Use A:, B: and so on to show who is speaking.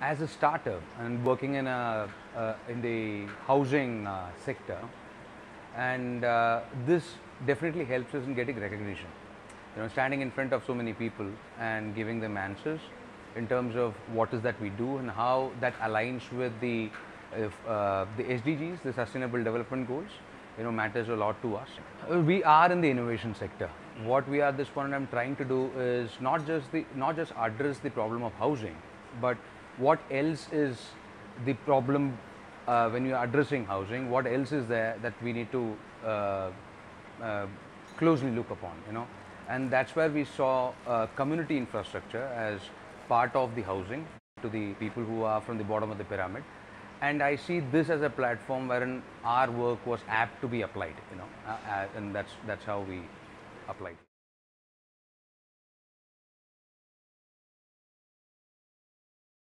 A: as a startup and working in a uh, in the housing uh, sector, and uh, this definitely helps us in getting recognition. You know, standing in front of so many people and giving them answers in terms of what is that we do and how that aligns with the uh, the SDGs, the Sustainable Development Goals. You know, matters a lot to us. We are in the innovation sector. What we are at this point in time trying to do is not just the not just address the problem of housing, but what else is the problem uh, when you are addressing housing? What else is there that we need to uh, uh, closely look upon? You know, and that's where we saw uh, community infrastructure as part of the housing to the people who are from the bottom of the pyramid. And I see this as a platform wherein our work was apt to be applied. You know, uh, uh, and that's that's how we applied.